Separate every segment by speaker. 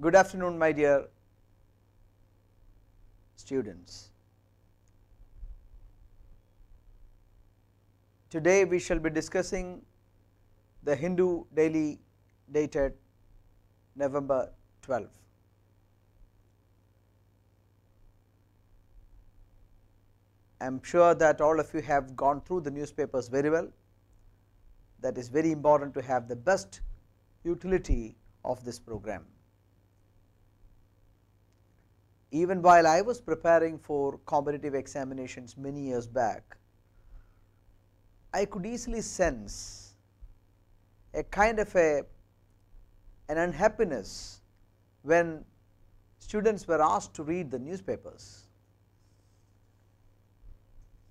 Speaker 1: Good afternoon, my dear students. Today we shall be discussing the Hindu daily dated November 12. I am sure that all of you have gone through the newspapers very well. That is very important to have the best utility of this program. Even while I was preparing for competitive examinations many years back, I could easily sense a kind of a an unhappiness when students were asked to read the newspapers.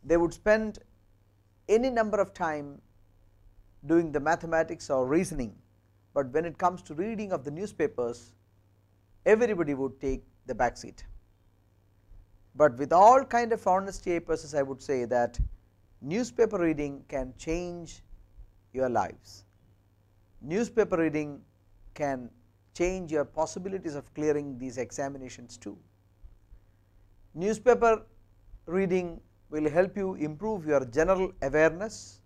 Speaker 1: They would spend any number of time doing the mathematics or reasoning, but when it comes to reading of the newspapers, everybody would take the back seat. But with all kind of honesty purposes, I would say that newspaper reading can change your lives. Newspaper reading can change your possibilities of clearing these examinations too. Newspaper reading will help you improve your general awareness,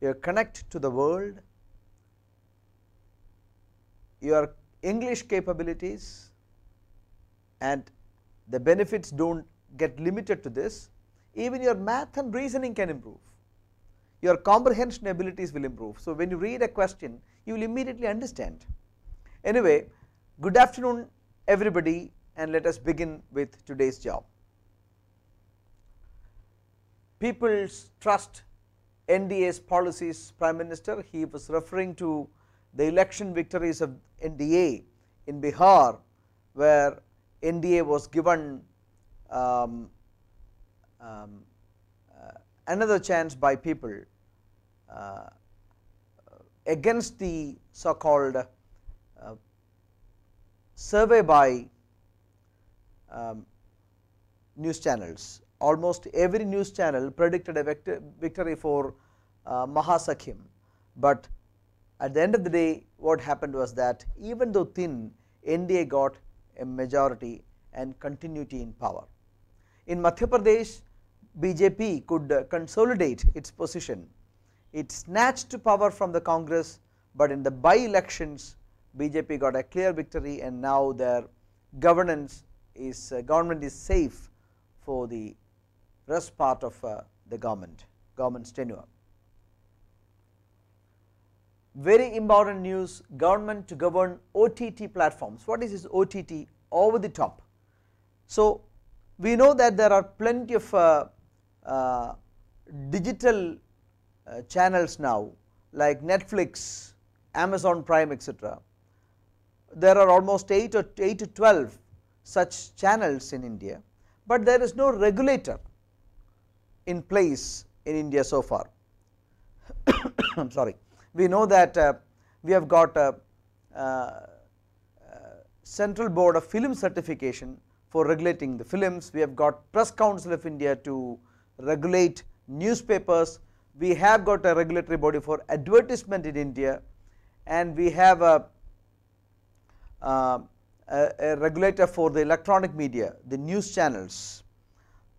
Speaker 1: your connect to the world, your English capabilities and the benefits do not get limited to this, even your math and reasoning can improve, your comprehension abilities will improve. So, when you read a question you will immediately understand. Anyway, good afternoon everybody and let us begin with today's job. People's trust NDA's policies Prime Minister, he was referring to the election victories of NDA in Bihar where NDA was given um, um, uh, another chance by people uh, against the so called uh, survey by um, news channels. Almost every news channel predicted a victory for uh, Mahasakyam, but at the end of the day what happened was that even though thin NDA got a majority and continuity in power. In Madhya Pradesh, BJP could consolidate its position. It snatched power from the Congress, but in the by elections BJP got a clear victory and now their governance is uh, government is safe for the rest part of uh, the government, government's tenure. Very important news government to govern OTT platforms. What is this OTT? Over the top. So, we know that there are plenty of uh, uh, digital uh, channels now like Netflix, Amazon Prime etc. There are almost 8 or 8 to 12 such channels in India, but there is no regulator in place in India so far. I am sorry. We know that uh, we have got a, uh, uh, central board of film certification for regulating the films, we have got press council of India to regulate newspapers, we have got a regulatory body for advertisement in India. And we have a, uh, a, a regulator for the electronic media, the news channels,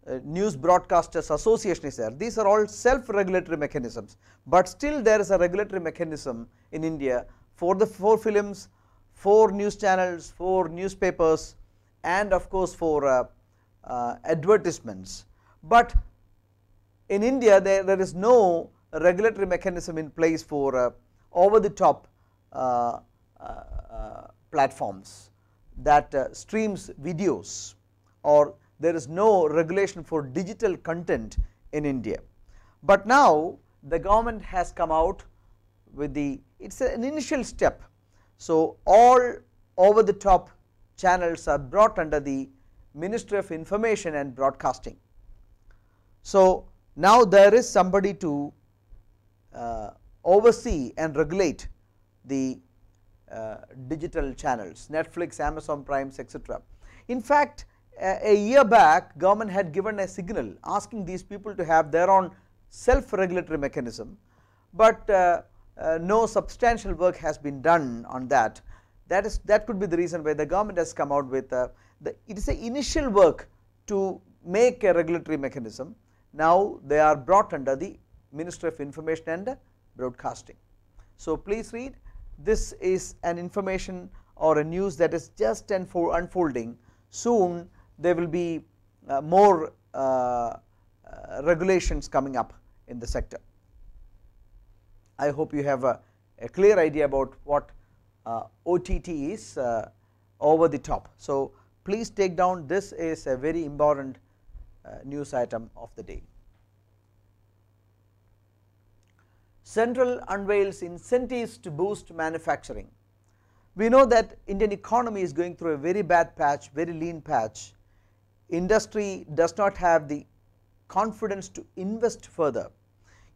Speaker 1: uh, news broadcasters association is there. These are all self regulatory mechanisms, but still there is a regulatory mechanism in India for the four films, for news channels, for newspapers and of course for uh, uh, advertisements. But in India there, there is no regulatory mechanism in place for uh, over the top uh, platforms that streams videos or there is no regulation for digital content in India. But now the government has come out with the it is an initial step. So, all over the top channels are brought under the Ministry of Information and Broadcasting. So, now there is somebody to uh, oversee and regulate the uh, digital channels Netflix, Amazon Primes etc. In fact, a, year back government had given a signal asking these people to have their own self regulatory mechanism, but uh, uh, no substantial work has been done on that that is that could be the reason why the government has come out with uh, the it is a initial work to make a regulatory mechanism. Now they are brought under the Ministry of Information and Broadcasting. So please read this is an information or a news that is just unfolding soon there will be uh, more uh, uh, regulations coming up in the sector. I hope you have a, a clear idea about what OTT is over the top. So, please take down this is a very important news item of the day. Central unveils incentives to boost manufacturing. We know that Indian economy is going through a very bad patch, very lean patch. Industry does not have the confidence to invest further.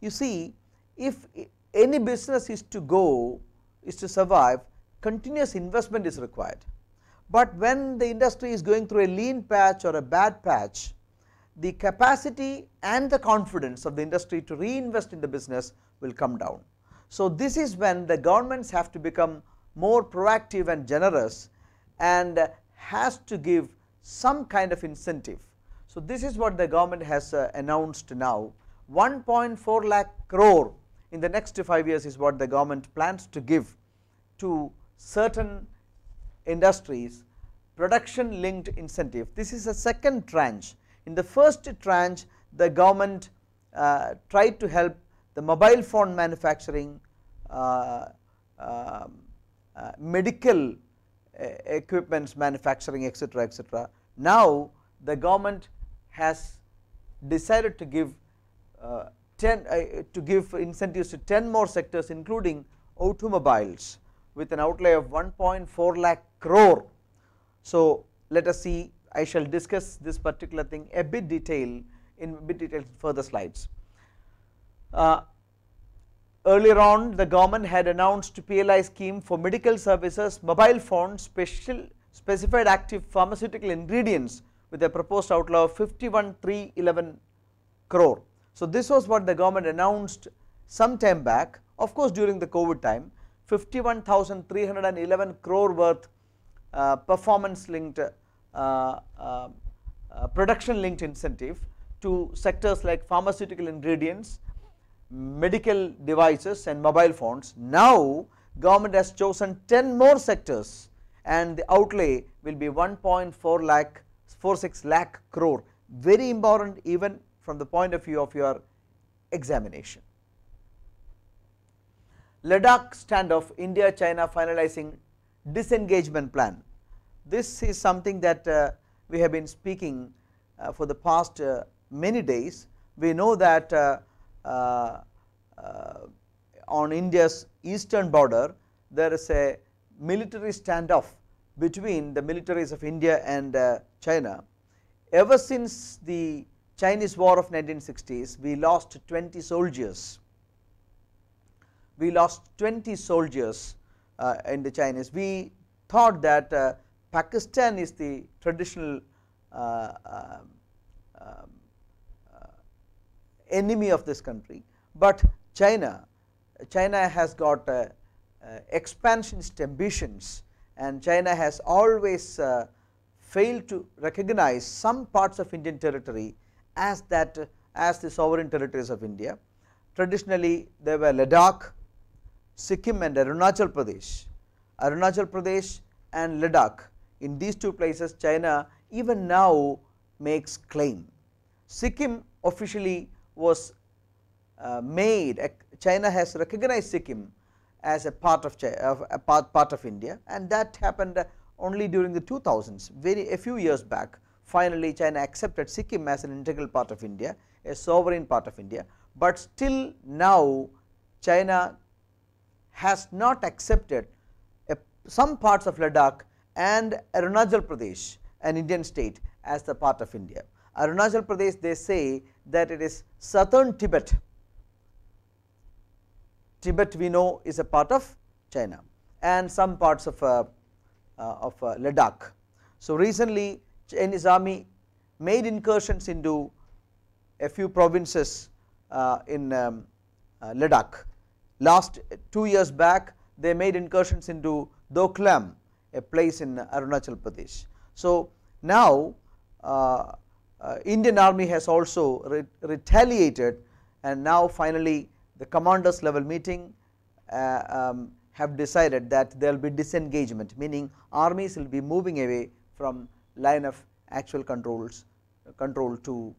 Speaker 1: You see, if any business is to go, is to survive, continuous investment is required. But when the industry is going through a lean patch or a bad patch, the capacity and the confidence of the industry to reinvest in the business will come down. So, this is when the governments have to become more proactive and generous and has to give some kind of incentive. So, this is what the government has uh, announced now 1.4 lakh crore in the next 5 years is what the government plans to give to certain industries production linked incentive. This is a second tranche. In the first tranche the government uh, tried to help the mobile phone manufacturing, uh, um, uh, medical uh, equipments manufacturing etc., etc. Now the government has decided to give uh, 10 uh, to give incentives to 10 more sectors including automobiles with an outlay of 1.4 lakh crore. So, let us see I shall discuss this particular thing a bit detail in bit detail further slides. Uh, earlier on the government had announced PLI scheme for medical services, mobile phones, special specified active pharmaceutical ingredients with a proposed outlay of 51,311 crore. So, this was what the government announced some time back of course, during the COVID time 51,311 crore worth uh, performance linked uh, uh, uh, production linked incentive to sectors like pharmaceutical ingredients, medical devices and mobile phones. Now government has chosen 10 more sectors and the outlay will be 1.4 lakh 46 lakh crore very important even from the point of view of your examination. Ladakh standoff India China finalizing disengagement plan. This is something that uh, we have been speaking uh, for the past uh, many days. We know that uh, uh, uh, on India's eastern border there is a military standoff between the militaries of India and China. Ever since the Chinese war of 1960s we lost 20 soldiers we lost 20 soldiers uh, in the Chinese. We thought that uh, Pakistan is the traditional uh, um, um, uh, enemy of this country, but China, China has got uh, uh, expansionist ambitions and China has always failed to recognize some parts of Indian territory as that as the sovereign territories of India. Traditionally, there were Ladakh, Sikkim and Arunachal Pradesh. Arunachal Pradesh and Ladakh in these two places China even now makes claim. Sikkim officially was uh, made China has recognized Sikkim as a part of China, a part, part of India. And that happened only during the 2000s very a few years back. Finally China accepted Sikkim as an integral part of India a sovereign part of India, but still now China has not accepted a, some parts of Ladakh and Arunachal Pradesh an Indian state as the part of India. Arunachal Pradesh they say that it is southern Tibet, Tibet we know is a part of China and some parts of, uh, uh, of uh, Ladakh. So, recently Chinese army made incursions into a few provinces uh, in um, Ladakh Last 2 years back they made incursions into Doklam a place in Arunachal Pradesh. So, now uh, uh, Indian army has also re retaliated and now finally the commanders level meeting uh, um, have decided that there will be disengagement meaning armies will be moving away from line of actual controls control to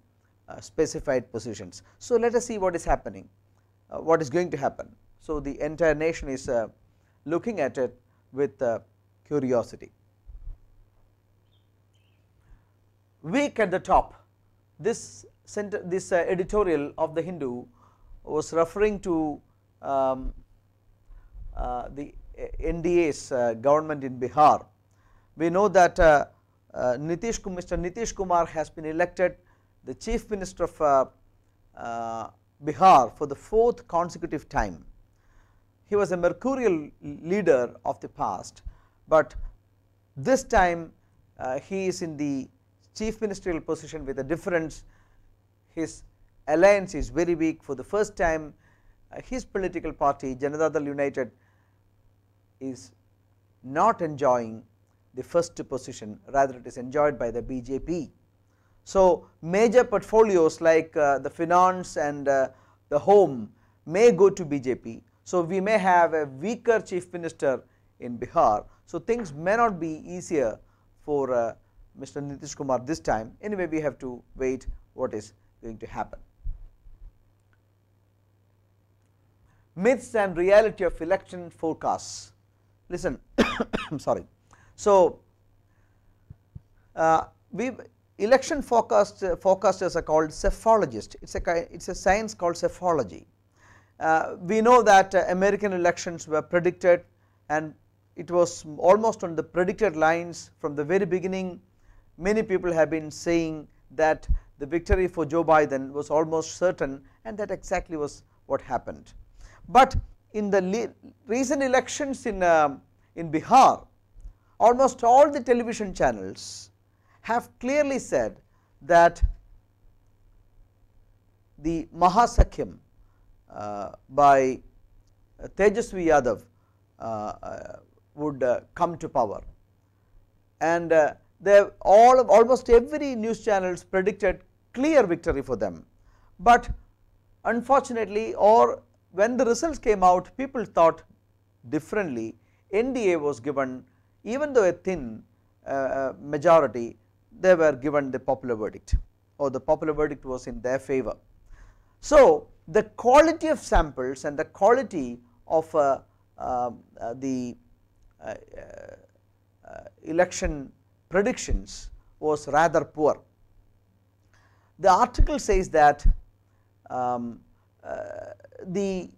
Speaker 1: uh, specified positions. So, let us see what is happening uh, what is going to happen. So, the entire nation is uh, looking at it with uh, curiosity. Weak at the top this center, this uh, editorial of the Hindu was referring to um, uh, the NDA's uh, government in Bihar. We know that uh, uh, Nitish, Mr. Nitish Kumar has been elected the chief minister of uh, uh, Bihar for the fourth consecutive time. He was a mercurial leader of the past, but this time he is in the chief ministerial position with a difference his alliance is very weak for the first time uh, his political party Janata Dal United is not enjoying the first position rather it is enjoyed by the BJP. So, major portfolios like uh, the finance and uh, the home may go to BJP. So, we may have a weaker chief minister in Bihar. So, things may not be easier for uh, Mr. Nitish Kumar this time anyway we have to wait what is going to happen. Myths and reality of election forecasts. Listen, I am sorry. So, uh, we election forecast uh, forecasters are called psephologists. It's a it's a science called psephology. Uh, we know that uh, American elections were predicted and it was almost on the predicted lines from the very beginning many people have been saying that the victory for Joe Biden was almost certain and that exactly was what happened. But in the recent elections in, uh, in Bihar, almost all the television channels have clearly said that the Mahasakyam uh, by Tejashwi Yadav uh, uh would uh, come to power. And uh, all almost every news channels predicted clear victory for them, but unfortunately or when the results came out people thought differently NDA was given even though a thin uh, uh, majority they were given the popular verdict or the popular verdict was in their favor. So, the quality of samples and the quality of uh, um, uh, the uh, uh, election predictions was rather poor. The article says that um, the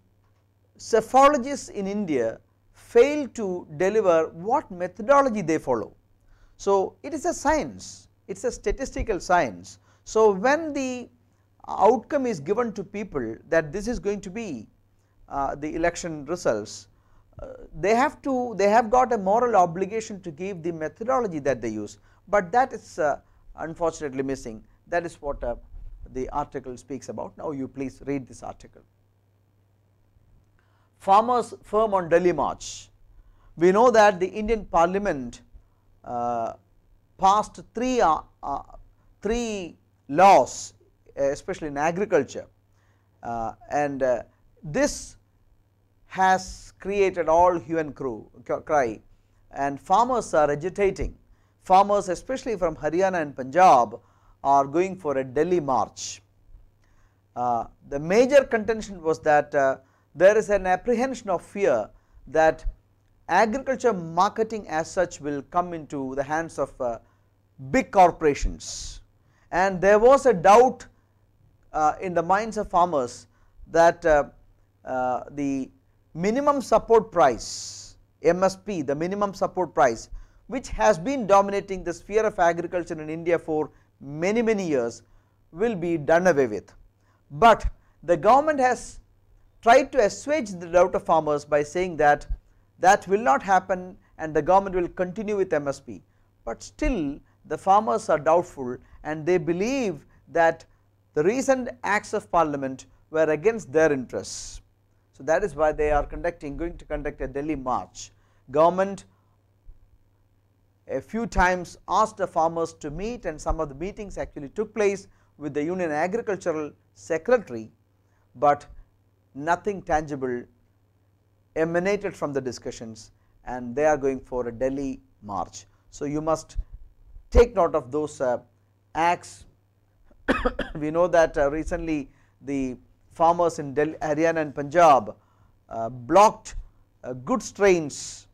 Speaker 1: psephologists in India fail to deliver what methodology they follow. So, it is a science, it is a statistical science. So, when the outcome is given to people that this is going to be uh, the election results, they have to they have got a moral obligation to give the methodology that they use, but that is uh, unfortunately missing that is what uh, the article speaks about. Now, you please read this article. Farmers firm on Delhi march. We know that the Indian parliament uh, passed three, uh, uh, three laws especially in agriculture uh, and this has created all hue and cry and farmers are agitating. Farmers especially from Haryana and Punjab are going for a Delhi march. Uh, the major contention was that uh, there is an apprehension of fear that agriculture marketing as such will come into the hands of uh, big corporations and there was a doubt uh, in the minds of farmers that uh, uh, the minimum support price MSP the minimum support price which has been dominating the sphere of agriculture in India for many many years will be done away with. But the government has tried to assuage the doubt of farmers by saying that that will not happen and the government will continue with MSP, but still the farmers are doubtful and they believe that the recent acts of parliament were against their interests. So, that is why they are conducting going to conduct a Delhi march. Government a few times asked the farmers to meet and some of the meetings actually took place with the union agricultural secretary, but nothing tangible emanated from the discussions and they are going for a Delhi march. So, you must take note of those uh, acts. we know that uh, recently the farmers in Delhi, Haryana and Punjab uh, blocked uh, goods trains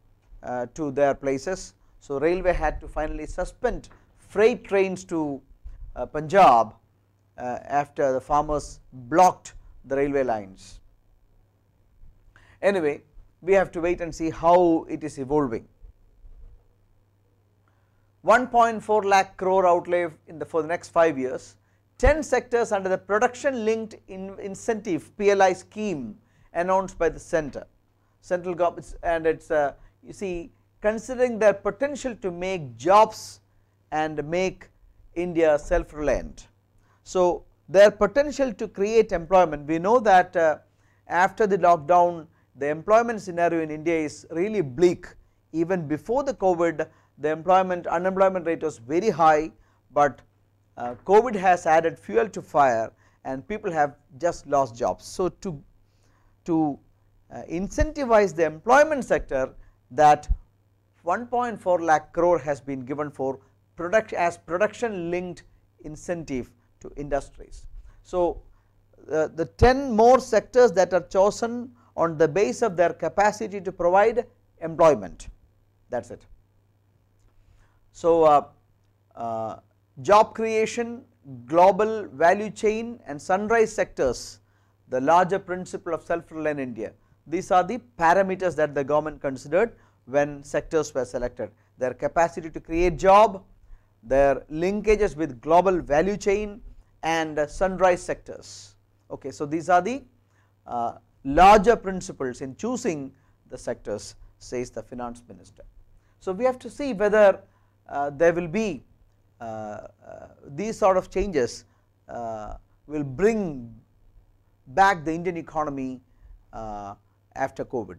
Speaker 1: uh, to their places. So, railway had to finally suspend freight trains to uh, Punjab after the farmers blocked the railway lines. Anyway, we have to wait and see how it is evolving. 1.4 lakh crore outlay in the for the next 5 years, 10 sectors under the production linked in incentive PLI scheme announced by the center, central government and it is uh, you see considering their potential to make jobs and make India self reliant. So, their potential to create employment we know that uh, after the lockdown the employment scenario in India is really bleak even before the COVID the employment unemployment rate was very high, but uh, COVID has added fuel to fire and people have just lost jobs. So, to, to uh, incentivize the employment sector that 1.4 lakh crore has been given for product as production linked incentive to industries. So, uh, the 10 more sectors that are chosen on the base of their capacity to provide employment that is it. So, uh, uh, job creation, global value chain and sunrise sectors the larger principle of self reliant India. These are the parameters that the government considered when sectors were selected their capacity to create job, their linkages with global value chain and sunrise sectors. Okay, so, these are the uh, larger principles in choosing the sectors says the finance minister. So, we have to see whether uh, there will be uh, uh, these sort of changes uh, will bring back the Indian economy uh, after COVID.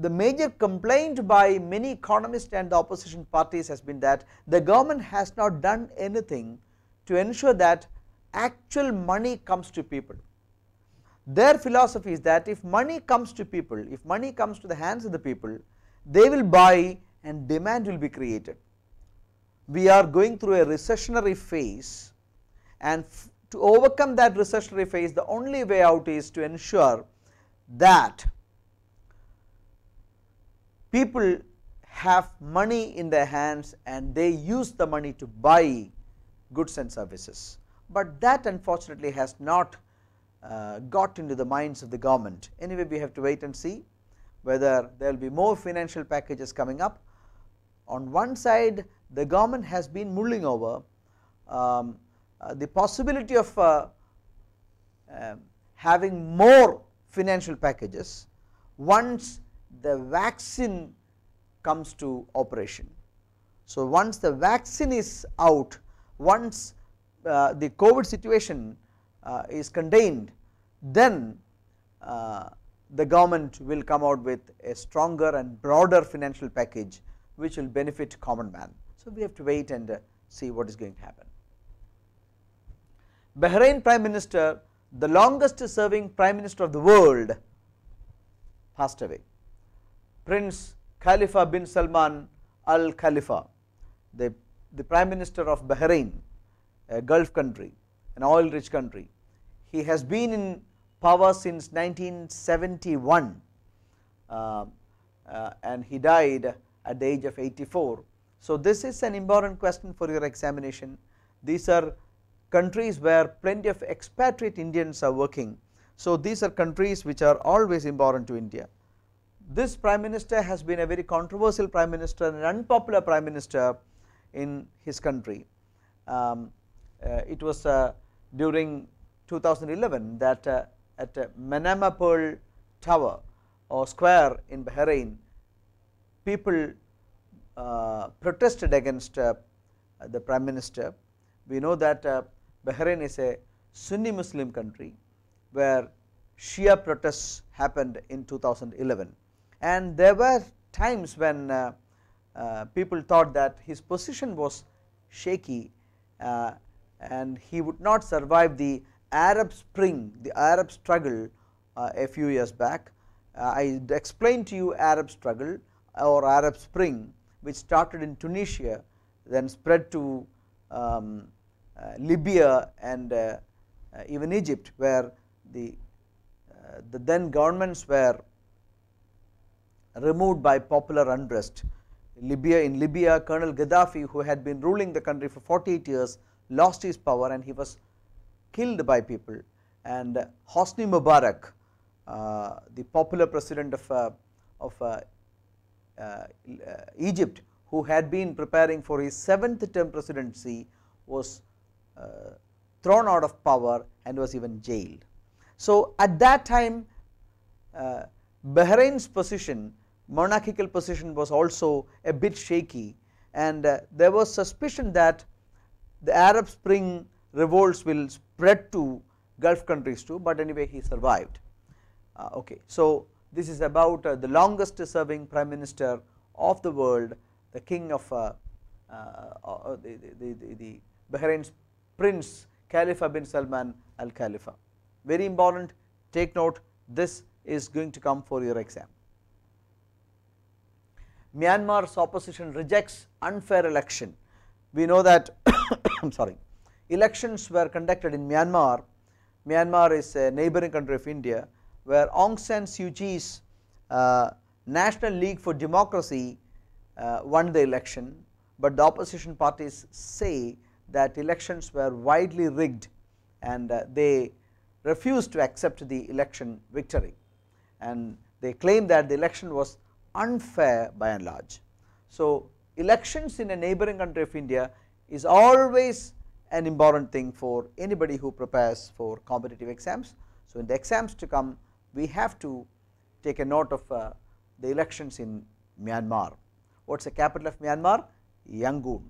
Speaker 1: The major complaint by many economists and the opposition parties has been that the government has not done anything to ensure that actual money comes to people. Their philosophy is that if money comes to people, if money comes to the hands of the people, they will buy and demand will be created. We are going through a recessionary phase and to overcome that recessionary phase the only way out is to ensure that people have money in their hands and they use the money to buy goods and services. But that unfortunately has not got into the minds of the government. Anyway, we have to wait and see whether there will be more financial packages coming up. On one side, the government has been mulling over um, uh, the possibility of uh, uh, having more financial packages once the vaccine comes to operation. So, once the vaccine is out, once uh, the COVID situation uh, is contained, then uh, the government will come out with a stronger and broader financial package which will benefit common man. So, we have to wait and uh, see what is going to happen. Bahrain Prime Minister, the longest serving Prime Minister of the world passed away. Prince Khalifa bin Salman Al Khalifa, the, the Prime Minister of Bahrain, a Gulf country, an oil rich country. He has been in power since 1971 uh, uh, and he died at the age of 84. So, this is an important question for your examination. These are countries where plenty of expatriate Indians are working. So, these are countries which are always important to India. This prime minister has been a very controversial prime minister and an unpopular prime minister in his country. Um, uh, it was uh, during 2011 that uh, at Manama Pearl Tower or square in Bahrain, people uh, protested against uh, the prime minister. We know that uh, Bahrain is a Sunni Muslim country where Shia protests happened in 2011 and there were times when uh, people thought that his position was shaky uh, and he would not survive the Arab Spring, the Arab struggle uh, a few years back. Uh, I explained to you Arab struggle or Arab Spring which started in Tunisia then spread to um, uh, Libya and uh, even Egypt where the, the then governments were removed by popular unrest. Libya in Libya Colonel Gaddafi who had been ruling the country for 48 years lost his power and he was killed by people and Hosni Mubarak uh, the popular president of, uh, of uh, uh Egypt who had been preparing for his seventh term presidency was uh, thrown out of power and was even jailed. So, at that time uh, Bahrain's position monarchical position was also a bit shaky and uh, there was suspicion that the Arab Spring revolts will spread to Gulf countries too, but anyway he survived. Uh, okay. So, this is about uh, the longest serving prime minister of the world, the king of uh, uh, uh, the, the, the, the Bahrain's prince Khalifa bin Salman al Khalifa. Very important, take note this is going to come for your exam. Myanmar's opposition rejects unfair election. We know that I am sorry elections were conducted in Myanmar. Myanmar is a neighboring country of India where Aung San Suu Kyi's uh, National League for Democracy uh, won the election, but the opposition parties say that elections were widely rigged and uh, they refused to accept the election victory and they claim that the election was unfair by and large. So, elections in a neighboring country of India is always an important thing for anybody who prepares for competitive exams. So, in the exams to come we have to take a note of uh, the elections in Myanmar. What is the capital of Myanmar? Yangon.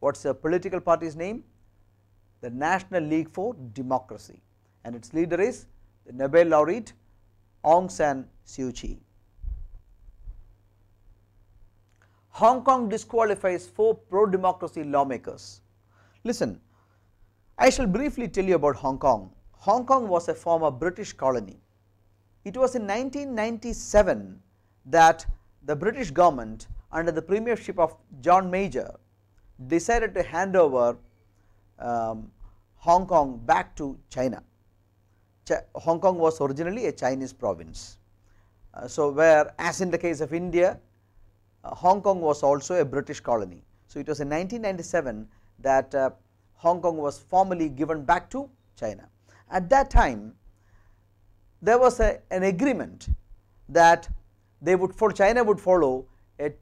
Speaker 1: What is the political party's name? The National League for Democracy and its leader is the Nobel laureate Aung San Suu Kyi. Hong Kong disqualifies four pro-democracy lawmakers. Listen, I shall briefly tell you about Hong Kong. Hong Kong was a former British colony. It was in 1997 that the British government under the premiership of John Major decided to hand over um, Hong Kong back to China. Ch Hong Kong was originally a Chinese province. Uh, so, where as in the case of India uh, Hong Kong was also a British colony. So, it was in 1997 that uh, Hong Kong was formally given back to China. At that time there was a, an agreement that they would for China would follow a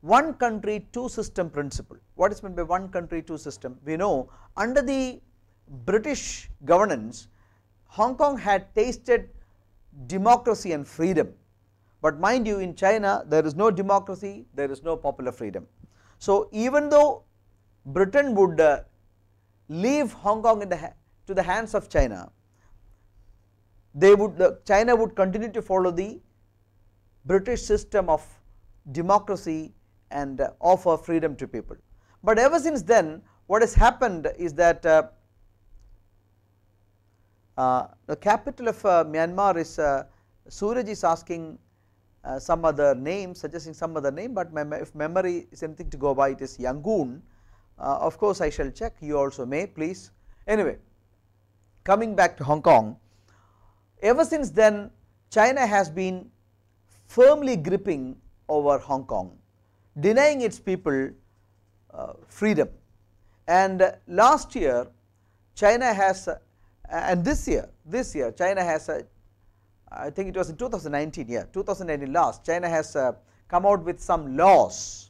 Speaker 1: one country two system principle. What is meant by one country two system? We know under the British governance Hong Kong had tasted democracy and freedom but mind you in China there is no democracy, there is no popular freedom. So, even though Britain would uh, leave Hong Kong in the to the hands of China, they would the China would continue to follow the British system of democracy and uh, offer freedom to people. But ever since then what has happened is that uh, uh, the capital of uh, Myanmar is uh, Suraj is asking uh, some other name suggesting some other name, but if memory is anything to go by it is Yangon. Uh, of course, I shall check you also may please. Anyway, coming back to Hong Kong, ever since then China has been firmly gripping over Hong Kong, denying its people uh, freedom. And uh, last year China has uh, and this year, this year China has I think it was in 2019 yeah 2019 last China has uh, come out with some laws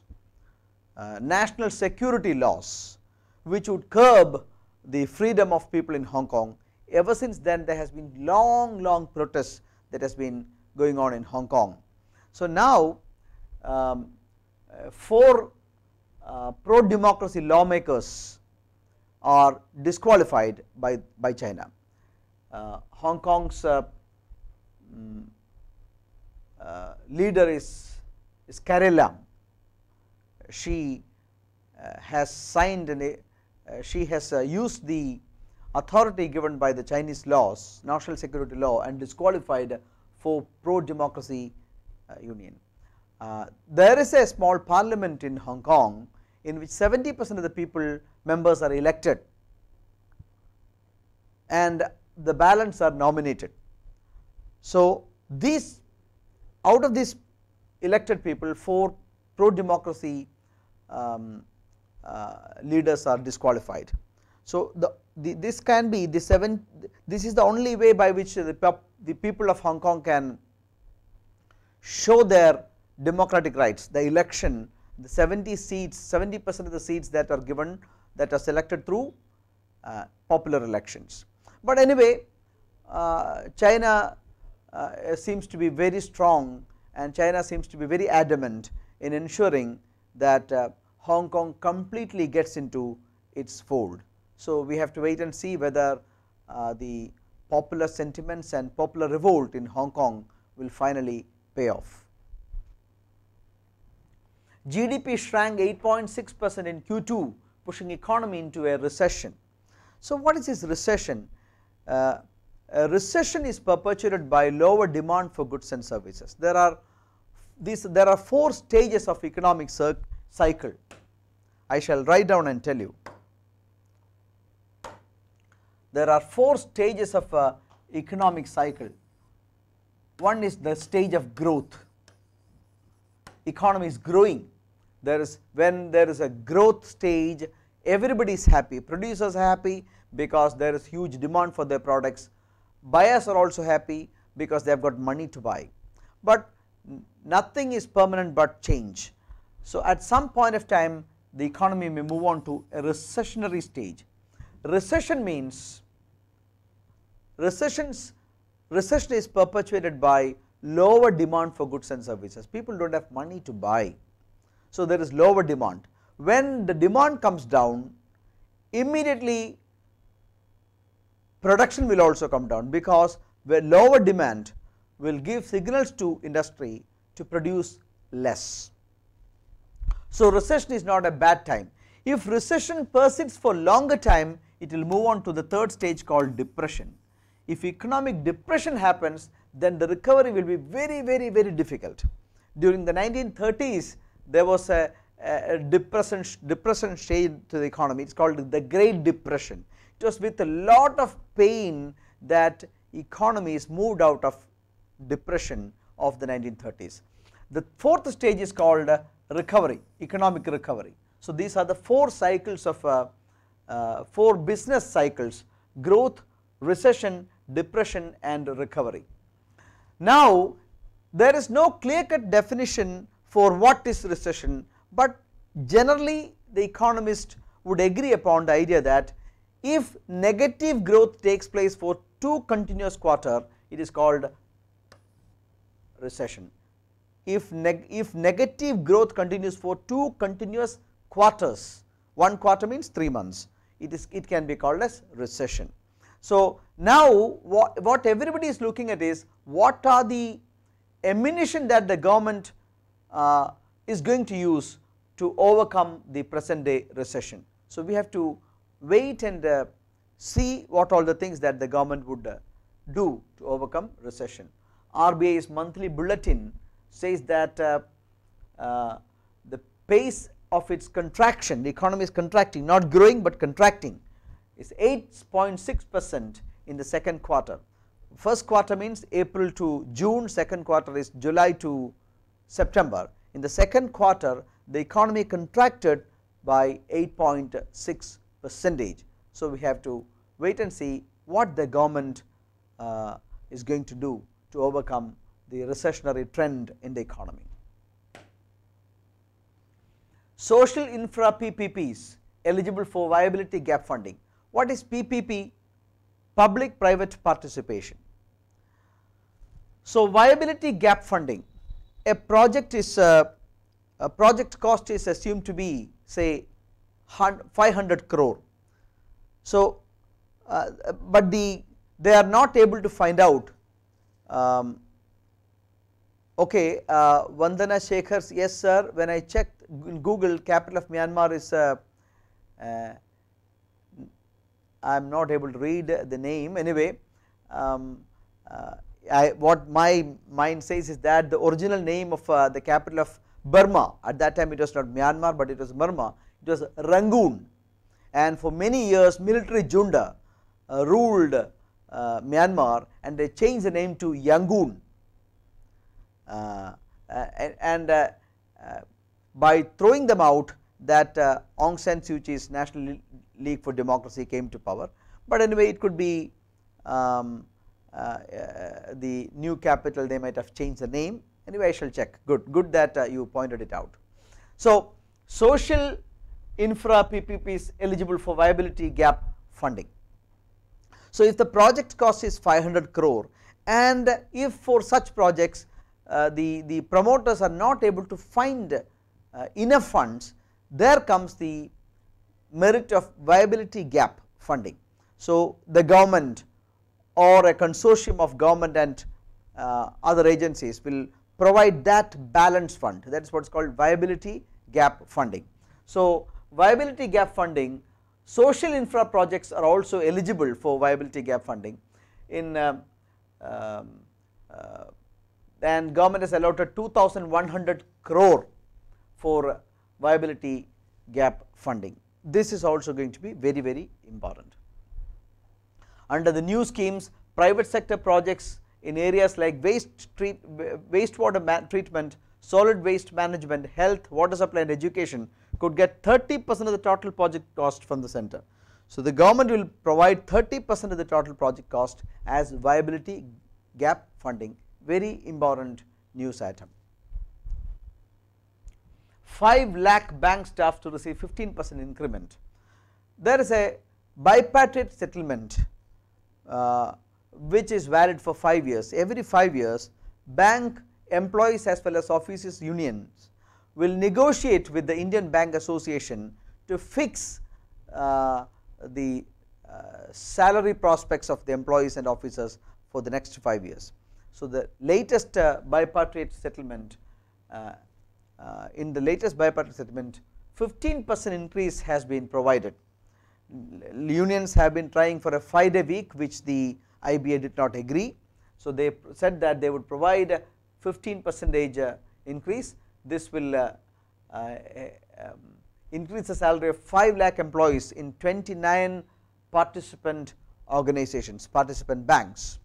Speaker 1: uh, national security laws which would curb the freedom of people in Hong Kong ever since then there has been long long protests that has been going on in Hong Kong. So now um, uh, four uh, pro democracy lawmakers are disqualified by, by China. Uh, Hong Kong's uh, um, leader is, is Carrie Lam, she uh, has signed and uh, she has uh, used the authority given by the Chinese laws national security law and disqualified for pro democracy uh, union. Uh, there is a small parliament in Hong Kong in which 70 percent of the people members are elected and the balance are nominated. So, these out of these elected people 4 pro democracy um, uh, leaders are disqualified. So, the, the, this can be the 7 this is the only way by which the, the people of Hong Kong can show their democratic rights the election the 70 seats 70 percent of the seats that are given that are selected through uh, popular elections. But anyway uh, China uh, seems to be very strong and China seems to be very adamant in ensuring that uh, Hong Kong completely gets into its fold. So, we have to wait and see whether uh, the popular sentiments and popular revolt in Hong Kong will finally pay off. GDP shrank 8.6 percent in Q2 pushing economy into a recession. So, what is this recession? Uh, a recession is perpetuated by lower demand for goods and services. There are these there are four stages of economic cycle. I shall write down and tell you. There are four stages of uh, economic cycle. One is the stage of growth. Economy is growing. There is when there is a growth stage, everybody is happy. Producers are happy because there is huge demand for their products. Buyers are also happy because they have got money to buy. But nothing is permanent but change. So, at some point of time the economy may move on to a recessionary stage. Recession means recessions recession is perpetuated by lower demand for goods and services. People do not have money to buy. So, there is lower demand. When the demand comes down immediately production will also come down because where lower demand will give signals to industry to produce less. So, recession is not a bad time. If recession persists for longer time, it will move on to the third stage called depression. If economic depression happens, then the recovery will be very, very, very difficult. During the 1930s, there was a, a depression, depression stage to the economy, it is called the Great Depression. It was with a lot of pain that economies moved out of depression of the 1930s. The fourth stage is called recovery, economic recovery. So, these are the four cycles of uh, uh, four business cycles growth, recession, depression and recovery. Now, there is no clear cut definition for what is recession, but generally the economist would agree upon the idea that if negative growth takes place for two continuous quarter, it is called recession if, neg if negative growth continues for two continuous quarters, one quarter means 3 months, it is it can be called as recession. So, now what, what everybody is looking at is what are the ammunition that the government uh, is going to use to overcome the present day recession. So, we have to wait and uh, see what all the things that the government would uh, do to overcome recession. RBI's monthly bulletin says that uh, uh, the pace of its contraction, the economy is contracting not growing but contracting is 8.6 percent in the second quarter. First quarter means April to June, second quarter is July to September. In the second quarter the economy contracted by 8.6 percentage. So, we have to wait and see what the government uh, is going to do to overcome the recessionary trend in the economy. Social infra PPPs eligible for viability gap funding. What is PPP? Public private participation. So, viability gap funding a project is uh, a project cost is assumed to be say 500 crore. So, uh, but the they are not able to find out um, Okay, uh, Vandana Shekhars, yes sir, when I checked Google capital of Myanmar is, uh, uh, I am not able to read the name. Anyway, um, uh, I, what my mind says is that the original name of uh, the capital of Burma, at that time it was not Myanmar but it was Burma, it was Rangoon. And for many years military junta ruled Myanmar and they changed the name to Yangon uh, and uh, by throwing them out that Aung San Suu Kyi's National League for Democracy came to power, but anyway it could be um, the new capital they might have changed the name anyway I shall check good good that you pointed it out. So, social infra PPP is eligible for viability gap funding. So, if the project cost is 500 crore and if for such projects uh, the, the promoters are not able to find uh, enough funds, there comes the merit of viability gap funding. So, the government or a consortium of government and uh, other agencies will provide that balance fund that is what is called viability gap funding. So, viability gap funding social infra projects are also eligible for viability gap funding in um, um, uh, and government has allotted 2100 crore for viability gap funding. This is also going to be very very important. Under the new schemes private sector projects in areas like waste treat, wastewater treatment, solid waste management, health, water supply and education could get 30 percent of the total project cost from the center. So, the government will provide 30 percent of the total project cost as viability gap funding very important news item. 5 lakh bank staff to receive 15 percent increment. There is a bipartite settlement uh, which is valid for 5 years. Every 5 years bank employees as well as offices unions will negotiate with the Indian Bank Association to fix uh, the uh, salary prospects of the employees and officers for the next 5 years. So, the latest uh, bipartite settlement uh, uh, in the latest bipartite settlement 15 percent increase has been provided. Unions have been trying for a 5 day week which the IBA did not agree. So, they said that they would provide a 15 percentage increase this will uh, uh, um, increase the salary of 5 lakh employees in 29 participant organizations participant banks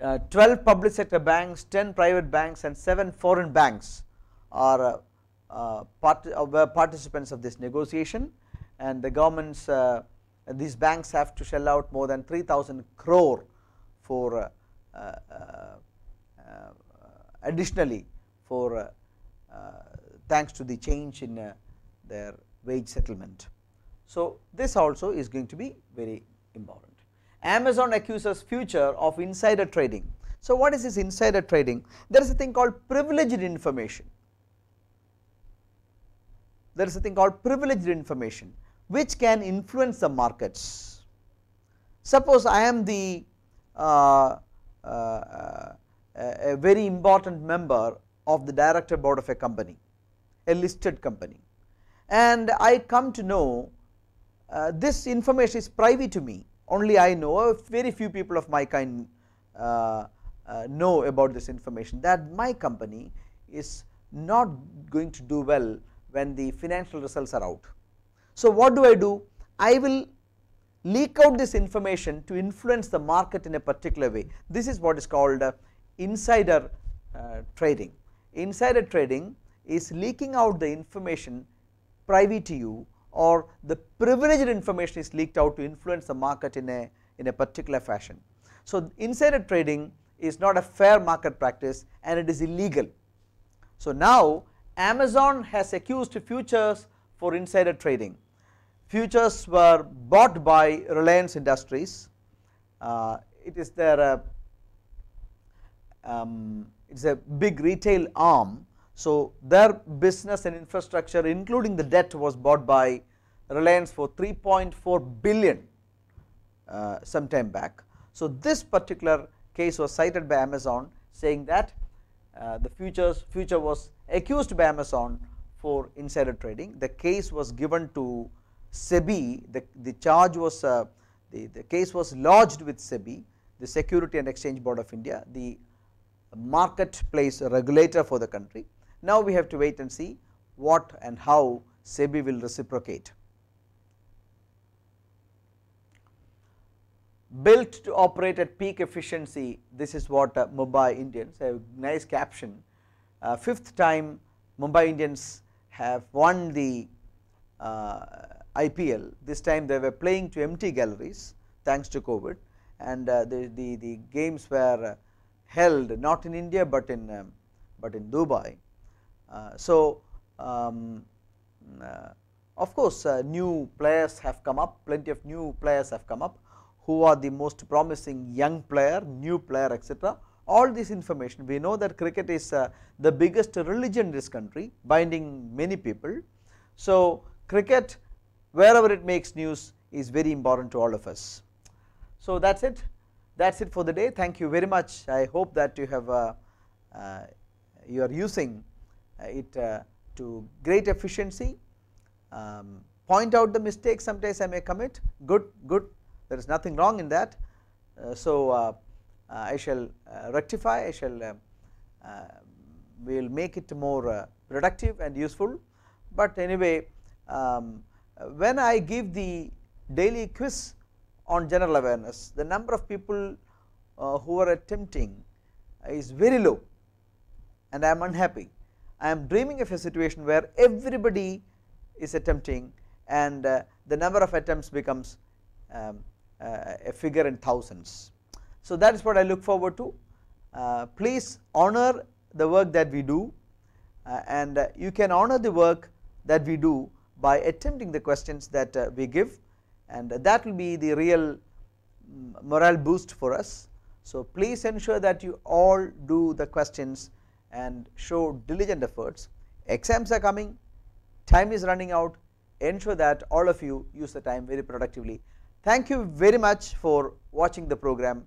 Speaker 1: uh, 12 public sector banks, 10 private banks and 7 foreign banks are uh, uh, part, uh, participants of this negotiation and the governments these banks have to shell out more than 3000 crore for additionally for thanks to the change in their wage settlement. So, this also is going to be very important. Amazon accuses Future of insider trading. So, what is this insider trading? There is a thing called privileged information. There is a thing called privileged information which can influence the markets. Suppose I am the uh, uh, a very important member of the director board of a company, a listed company and I come to know uh, this information is private to me only I know very few people of my kind uh, uh, know about this information that my company is not going to do well when the financial results are out. So, what do I do? I will leak out this information to influence the market in a particular way. This is what is called uh, insider uh, trading. Insider trading is leaking out the information private to you or the privileged information is leaked out to influence the market in a, in a particular fashion. So, insider trading is not a fair market practice and it is illegal. So, now Amazon has accused futures for insider trading. Futures were bought by Reliance Industries. Uh, it is their uh, um, it is a big retail arm so, their business and infrastructure including the debt was bought by Reliance for 3.4 billion uh, some time back. So, this particular case was cited by Amazon saying that uh, the futures future was accused by Amazon for insider trading. The case was given to SEBI, the, the charge was uh, the, the case was lodged with SEBI, the Security and Exchange Board of India, the marketplace regulator for the country. Now, we have to wait and see what and how SEBI will reciprocate. Built to operate at peak efficiency, this is what uh, Mumbai Indians, a nice caption. Uh, fifth time Mumbai Indians have won the uh, IPL, this time they were playing to empty galleries thanks to COVID and uh, the, the, the games were uh, held not in India, but in um, but in Dubai. Uh, so, um, uh, of course, uh, new players have come up, plenty of new players have come up, who are the most promising young player, new player etc. All this information we know that cricket is the biggest religion in this country binding many people. So, cricket wherever it makes news is very important to all of us. So, that is it that is it for the day thank you very much I hope that you have uh, uh, you are using it uh, to great efficiency um, point out the mistakes sometimes I may commit good good there is nothing wrong in that. Uh, so, uh, I shall rectify I shall we will make it more productive and useful, but anyway um, when I give the daily quiz on general awareness, the number of people uh, who are attempting is very low and I am unhappy. I am dreaming of a situation where everybody is attempting and uh, the number of attempts becomes um, uh, a figure in thousands. So, that is what I look forward to. Uh, please honor the work that we do uh, and uh, you can honor the work that we do by attempting the questions that we give and that will be the real mm, morale boost for us. So, please ensure that you all do the questions and show diligent efforts. Exams are coming, time is running out, ensure that all of you use the time very productively. Thank you very much for watching the program.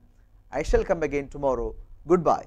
Speaker 1: I shall come again tomorrow. Goodbye.